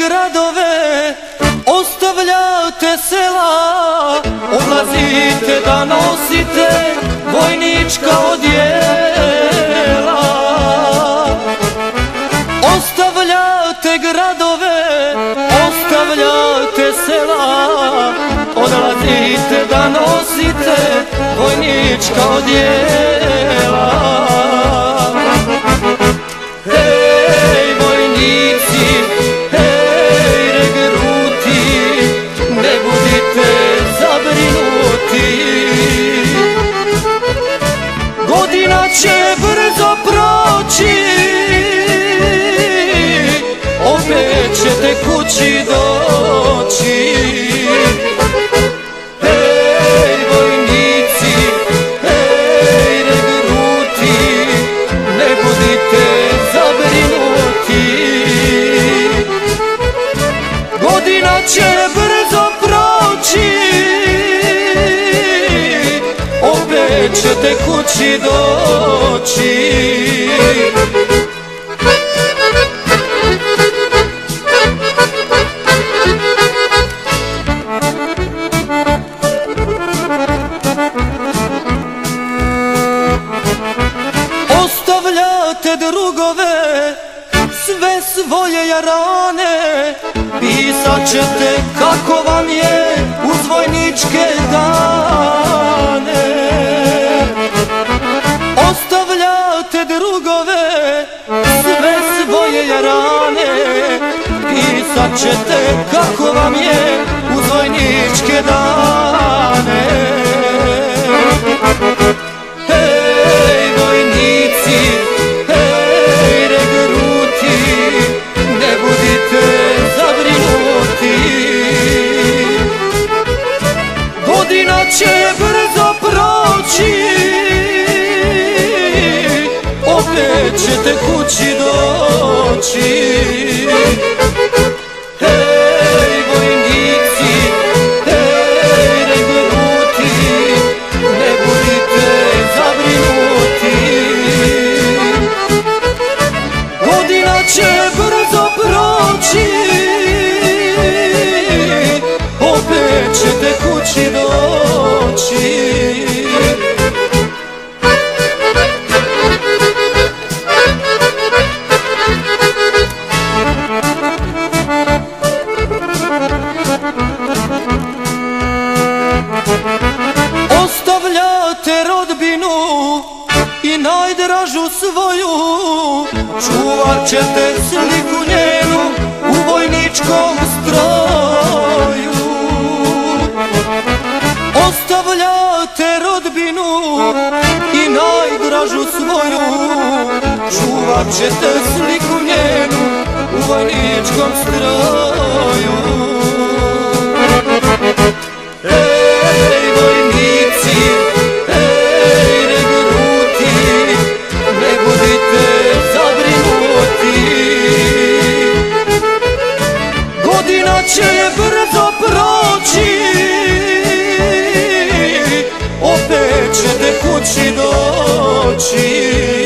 Gradove, ostavljate sela. Odlazite da nosite vojnička odjela. Ostavljate gradove, ostavljate sela. Odlazite da nosite vojnička odjela Ćete kući doći. Hej vojnici, hej regruti Ne budite zabrinuti. Godina će brzo proći Opet ćete kući doći Ostavljate drugove sve svoje jarane. Pisat ćete kako vam je uz vojničke dane. Ostavljate drugove sve svoje jarane. Pisat ćete kako vam kući doći. Hej vojnici, hej regruti, ne budite zabrinuti. Godina će i najdražu svoju Čuvat ćete sliku njenu u vojničkom stroju. Ostavljate rodbinu i najdražu svoju Čuvat ćete sliku njenu u vojničkom stroju Će brzo proći, opet ćete kući doći